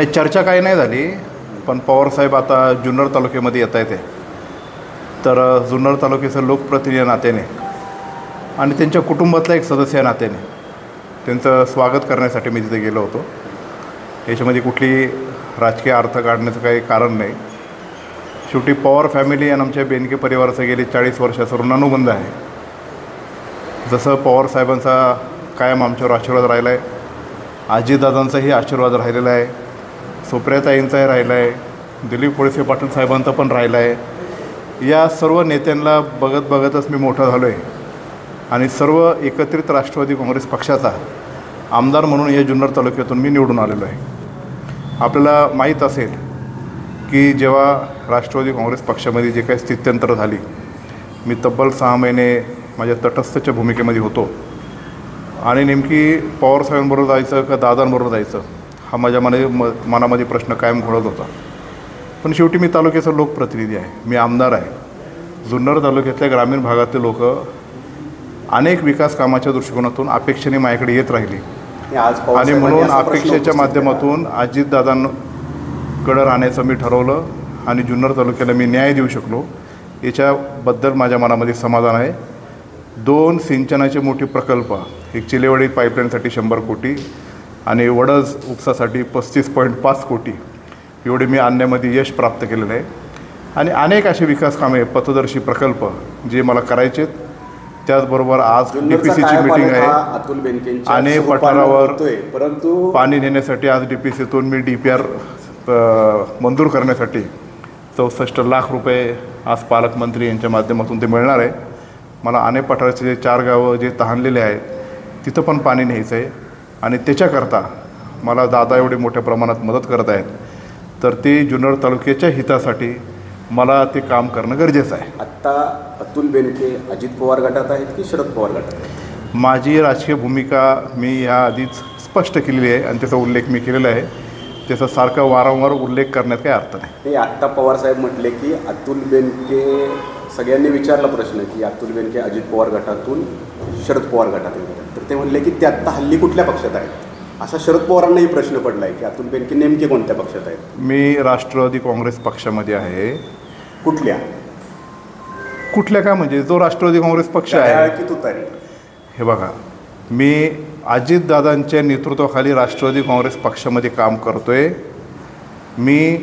नाही चर्चा काही नाही झाली पण पवारसाहेब आता जुन्नर तालुक्यामध्ये येत आहेत तर जुन्नर तालुक्याचं लोकप्रतिनिधी नात्याने आणि त्यांच्या कुटुंबातला एक सदस्य नात्याने त्यांचं स्वागत करण्यासाठी मी तिथे गेलो होतो. याच्यामध्ये कुठली राजकीय अर्थ काढण्याचं काही कारण नाही. शेवटी पवार फॅमिली आणि आमच्या बेनके परिवाराचा गेली चाळीस वर्षाचा ऋणानुबंध आहे. जसं पवार साहेबांचा कायम आमच्यावर आशीर्वाद राहिला आहे आजीदादांचाही आशीर्वाद राहिलेला आहे. सुप्रियाताईंचाही राहिला आहे दिलीप कोळसे पाटील साहेबांचा पण राहिला आहे या सर्व नेत्यांना बघत बघतच मी मोठा झालो आहे आणि सर्व एकत्रित राष्ट्रवादी काँग्रेस पक्षाचा आमदार म्हणून या जुन्नर तालुक्यातून मी निवडून आलेलो आहे. आपल्याला माहीत असेल की जेव्हा राष्ट्रवादी काँग्रेस पक्षामध्ये जे काही स्थित्यंतर झाली मी तब्बल सहा महिने माझ्या तटस्थच्या भूमिकेमध्ये होतो. आणि नेमकी पवारसाहेबांबरोबर जायचं का दादांबरोबर जायचं हा माझ्या मने म मनामध्ये प्रश्न कायम घोळत होता. पण शेवटी मी तालुक्याचा लोकप्रतिनिधी आहे. मी आमदार आहे. जुन्नर तालुक्यातल्या ग्रामीण भागातले लोक अनेक विकास कामाच्या दृष्टिकोनातून अपेक्षेने माझ्याकडे येत राहिली. आणि म्हणून अपेक्षेच्या. माध्यमातून अजितदादांकडं राहण्याचं मी ठरवलं आणि जुन्नर तालुक्याला मी न्याय देऊ शकलो. याच्याबद्दल माझ्या मनामध्ये समाधान आहे. दोन सिंचनाचे मोठे प्रकल्प एक चिलेवाडी पाईपलाईनसाठी शंभर कोटी आणि वडज उपसासाठी पस्तीस पॉईंट पाच कोटी एवढे मी आणण्यामध्ये यश प्राप्त केलेलं आहे. आणि अनेक असे विकास कामे पथदर्शी प्रकल्प जे मला करायचे आहेत त्याचबरोबर आज डी पी सीची मिटिंग आहे. आणि पठारावर परंतु पाणी नेण्यासाठी आज डी पी सीतून मी डी पी आर मंजूर करण्यासाठी चौसष्ट लाख रुपये आज पालकमंत्री यांच्या माध्यमातून ते मिळणार आहे. मला अनेक पठाराचे जे चार गावं जे तहानलेले आहेत तिथं पण पाणी न्यायचं आहे. आणि त्याच्याकरता मला दादा एवढे मोठ्या प्रमाणात मदत करत आहेत. तर ते जुन्नर तालुक्याच्या हितासाठी मला ते काम करणं गरजेचं आहे. आत्ता अतुल बेनके अजित पवार गटात आहेत की शरद पवार गटात आहेत? माझी राजकीय भूमिका मी या आधीच स्पष्ट केलेली आहे आणि त्याचा उल्लेख मी केलेला आहे. त्याचा सारखा वारंवार उल्लेख करण्यात काही अर्थ नाही. हे आत्ता पवारसाहेब म्हटले की अतुल बेनके सगळ्यांनी विचारला प्रश्न की अतुल बेनके अजित पवार गटातून शरद पवार गटातून गेले. तर ते म्हणले की ते आत्ता हल्ली कुठल्या पक्षात आहेत असा शरद पवारांनाही प्रश्न पडला आहे की अतुल बेनके नेमके कोणत्या पक्षात आहेत? मी राष्ट्रवादी काँग्रेस पक्षामध्ये आहे. कुठल्या? कुठल्या काय म्हणजे? जो राष्ट्रवादी काँग्रेस पक्ष आहे. की तुतारी? हे बघा मी अजितदादांच्या नेतृत्वाखाली राष्ट्रवादी काँग्रेस पक्षामध्ये काम करतोय. मी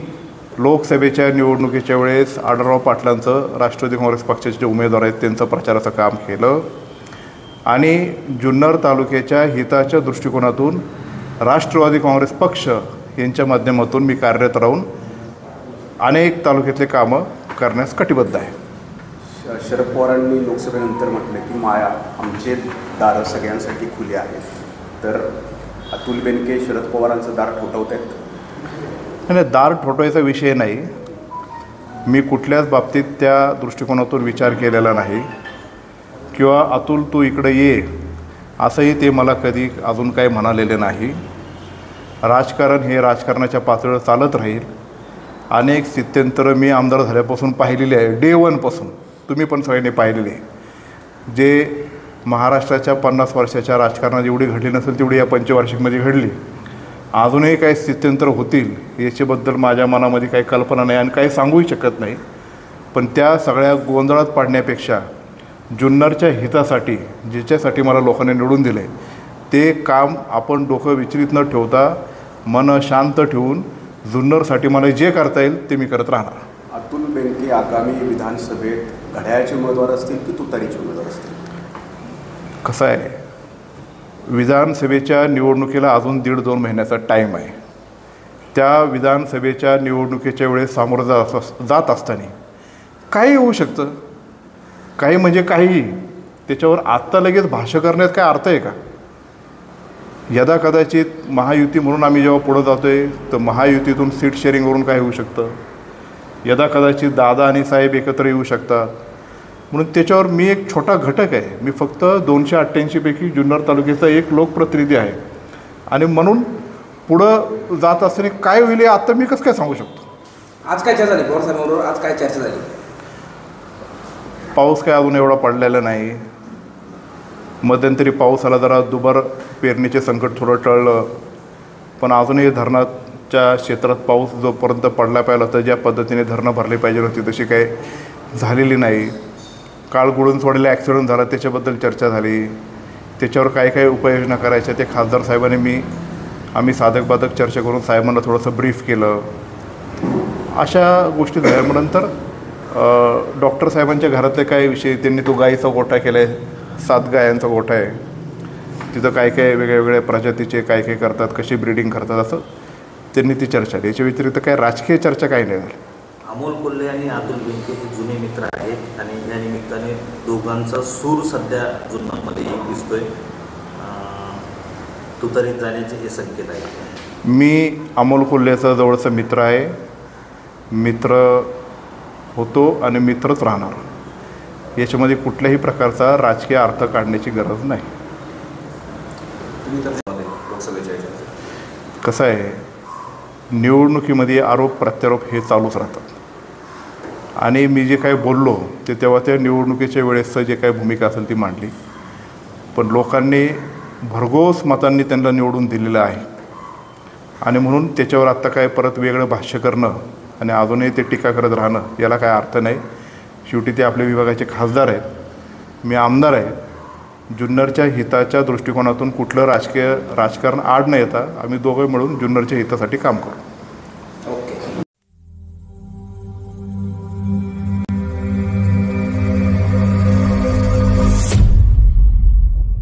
लोकसभेच्या निवडणुकीच्या वेळेस आढळराव पाटलांचं राष्ट्रवादी काँग्रेस पक्षाचे जे उमेदवार आहेत त्यांचं प्रचाराचं काम केलं. आणि जुन्नर तालुक्याच्या हिताच्या दृष्टिकोनातून राष्ट्रवादी काँग्रेस पक्ष यांच्या माध्यमातून मी कार्यरत राहून अनेक तालुक्यातले कामं करण्यास कटिबद्ध आहे. श- शरद पवारांनी लोकसभेनंतर म्हटलं की माया आमचे दार सगळ्यांसाठी खुले आहेत. तर अतुल बेनके शरद पवारांचं दार ठोठवत आहेत. नाही दार ठोटवायचा विषय नाही. मी कुठल्याच बाबतीत त्या दृष्टिकोनातून विचार केलेला नाही. किंवा अतुल तू इकडे ये असंही ते मला कधी अजून काही म्हणालेले नाही. राजकारण हे राजकारणाच्या पातळीवर चालत राहील. अनेक स्थित्यंतरं मी आमदार झाल्यापासून पाहिलेली आहे. डे वनपासून तुम्ही पण सगळ्यांनी पाहिलेले आहे. जे महाराष्ट्राच्या पन्नास वर्षाच्या राजकारणात एवढी घडली नसेल तेवढी या पंचवार्षिकमध्ये घडली. अजूनही काही स्थित्यंतर होतील याच्याबद्दल माझ्या मनामध्ये काही कल्पना नाही आणि काही सांगूही शकत नाही. पण त्या सगळ्या गोंधळात पाडण्यापेक्षा जुन्नरच्या हितासाठी ज्याच्यासाठी मला लोकांनी निवडून दिले ते काम आपण डोकं विचलित न ठेवता मन शांत ठेवून जुन्नरसाठी मला जे करता येईल ते मी करत राहणार. अतुल बेनके आगामी विधानसभेत घड्याळचे उमेदवार असतील की तुतारीचे उमेदवार असतील? कसं आहे? विधानसभेच्या निवडणुकीला अजून दीड दोन महिन्याचा टाईम आहे. त्या विधानसभेच्या निवडणुकीच्या वेळेस सामोरं जात अस जात असताना काही होऊ शकतं. काही म्हणजे काही. त्याच्यावर आत्ता लगेच भाष्य करण्यात काय अर्थ आहे का? यदा कदाचित महायुती म्हणून आम्ही जेव्हा पुढं जातो आहे तर महायुतीतून सीट शेअरिंगवरून काय होऊ शकतं. यदा कदाचित दादा आणि साहेब एकत्र येऊ शकतात. म्हणून त्याच्यावर मी एक छोटा घटक आहे. मी फक्त दोनशे अठ्ठ्याऐंशीपैकी जुन्नर तालुक्याचा एक लोकप्रतिनिधी आहे. आणि म्हणून पुढं जात असताना काय होईल आत्ता मी कसं काय सांगू शकतो? आज काय चर्चा झाली? पवार साहेबांबरोबर आज काय चर्चा झाली? पाऊस काय अजून एवढा पडलेला नाही. मध्यंतरी पाऊस आला जरा दुबार पेरणीचे संकट थोडं टळलं. पण अजूनही धरणात जुन्नरच्या क्षेत्रात पाऊस जोपर्यंत पडला पाहिजे तर ज्या पद्धतीने धरणं भरली पाहिजे होती तशी काही झालेली नाही. काळ गुळून सोडलेला ॲक्सिडेंट झाला त्याच्याबद्दल चर्चा झाली. त्याच्यावर काय काय उपाययोजना करायच्या ते खासदार साहेबांनी मी आम्ही साधक बाधक चर्चा करून साहेबांना थोडंसं ब्रीफ केलं. अशा गोष्टी झाल्या डॉक्टर साहेबांच्या घरातले काय विषय त्यांनी तो गाईचा गोठा केला आहे सात गायांचा गोठा आहे. तिथं काय काय वेगळ्या वेगळ्या प्रजातीचे काय काय करतात कशी ब्रीडिंग करतात असं त्यांनी ती चर्चा केली. याच्या व्यतिरिक्त काय राजकीय चर्चा काही नाही झाली. अमोल कोल्हे आणि अतुल बेनके हे जुने मित्र आहेत आणि या निमित्ताने दोघांचा सूर सध्या जुन्नरमध्ये एक दिसतोय. तुतारीत जाण्याचे हे संकेत आहेत मी अमोल कोल्हेचा जवळचा मित्र आहे. मित्र होतो आणि मित्रच राहणार. याच्यामध्ये कुठल्याही प्रकारचा राजकीय अर्थ काढण्याची गरज नाही. कसं आहे? निवडणुकीमध्ये आरोप प्रत्यारोप हे चालूच राहतात. आणि मी जे काही बोललो ते तेव्हा त्या निवडणुकीच्या वेळेसचं जे काही भूमिका असेल ती मांडली. पण लोकांनी भरघोस मतांनी त्यांना निवडून दिलेलं आहे. आणि म्हणून त्याच्यावर आत्ता काय परत वेगळं भाष्य करणं आणि अजूनही ते टीका करत राहणं याला काय अर्थ नाही. शेवटी ते आपल्या विभागाचे खासदार आहेत. मी आमदार आहे. जुन्नरच्या हिताच्या दृष्टिकोनातून कुठलं राजकीय राजकारण आड न येता आम्ही दोघं मिळून जुन्नरच्या हितासाठी काम करू